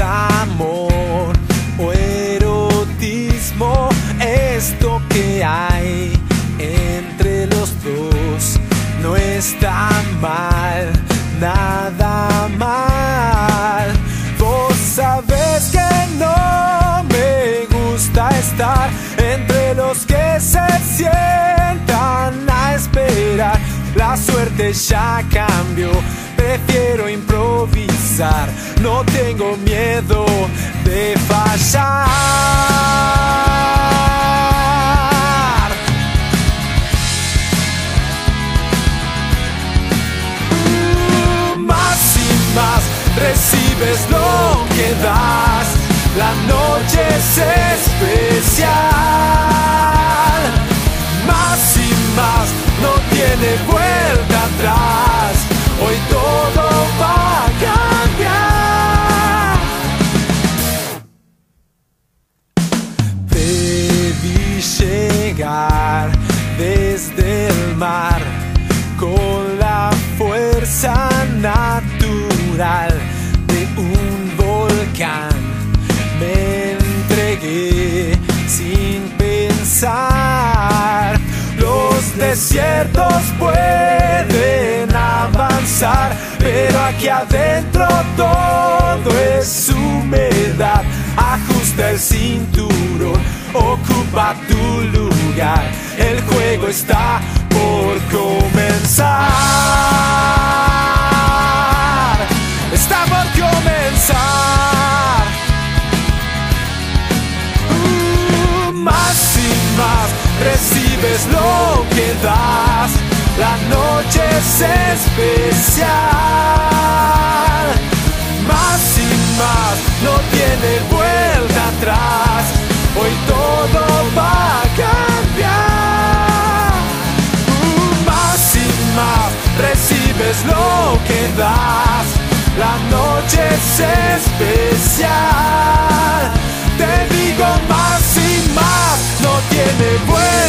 amor o erotismo, esto que hay entre los dos no está mal, nada mal. Vos sabes que no me gusta estar entre los que se sientan a esperar. La suerte ya cambió, prefiero improvisar, no tengo miedo de fallar. Más y más recibes lo que das, la noche es de un volcán. Me entregué sin pensar. Los desiertos pueden avanzar, pero aquí adentro todo es humedad. Ajusta el cinturón, ocupa tu lugar. El juego está por comenzar. Más recibes lo que das. La noche es especial. Más y más no tiene vuelta atrás. Hoy todo va a cambiar. Uh, más y más recibes lo que das. La noche es especial. Te digo más tiene vuelta